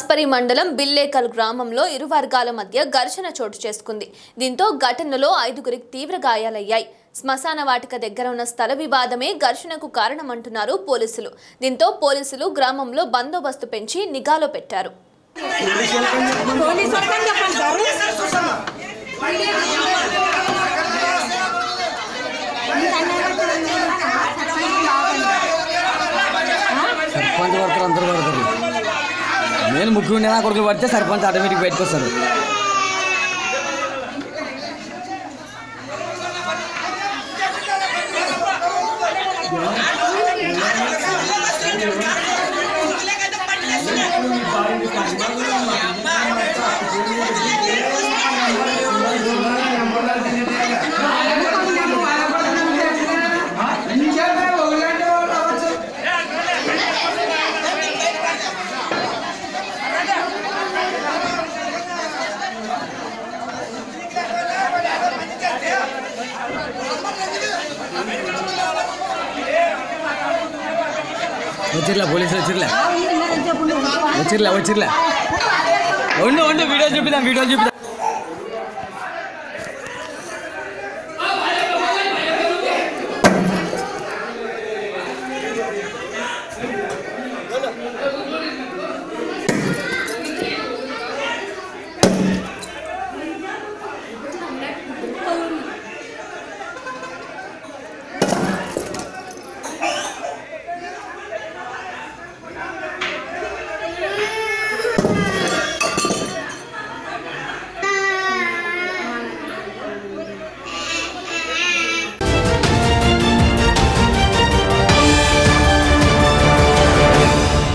దాస్పరి మండలం బిల్లేకల్ గ్రామంలో ఇరు వర్గాల మధ్య ఘర్షణ చోటు చేసుకుంది. దీంతో ఘటనలో ఐదుగురికి తీవ్ర గాయాలయ్యాయి. శ్మశాన వాటిక దగ్గర ఉన్న స్థల వివాదమే ఘర్షణకు కారణమంటున్నారు పోలీసులు. దీంతో పోలీసులు గ్రామంలో బందోబస్తు పెంచి నిఘాలో పెట్టారు. సర్పంచ్ అందరూ నేను ముగ్గురు నా కొడుకులు పడితే సర్పంచ్ ఆటోమేటిక్ బయటకు வச்சிடல போலீஸ் வச்சிடல வச்சிடல வச்சிடல ஒன்று ஒன்று வீடியோ ஜூப்பி தான் வீடியோ ஜூப்பி